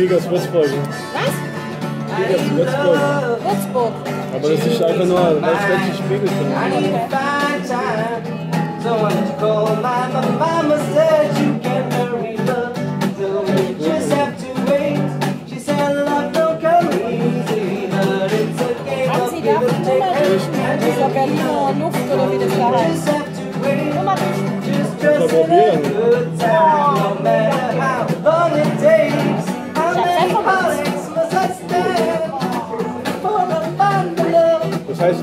Kegers Würzburg. Was? Kegers Würzburg. Würzburg. Aber das ist einfach nur, weil es ganz Spiegel drin ist. dieser Berliner Luft oder wie das da heißt. Nur mal probieren.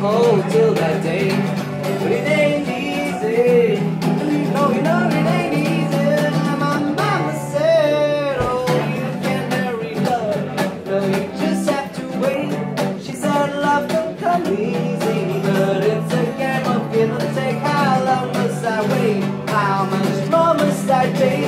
home till that day. But it ain't easy. No, you know it ain't easy. My mama said, Oh, you can marry love. No, you just have to wait. She said, Love don't come easy. But it's a game of give and take. How long must I wait? How much more must I take?